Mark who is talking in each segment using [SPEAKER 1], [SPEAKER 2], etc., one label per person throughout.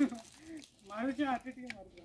[SPEAKER 1] मारूच्या हाती मार मारूच्या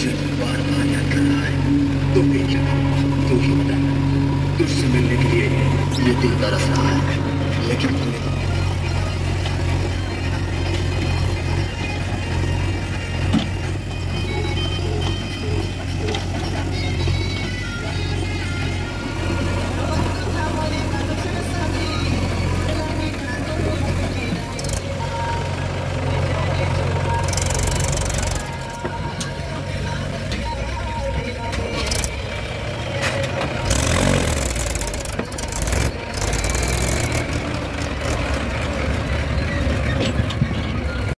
[SPEAKER 2] तुझे बार बार याद कर रहा है तो ही जानो तू ही बता तुझसे मिलने के लिए ये दिल तरस रहा है। लेकिन तूने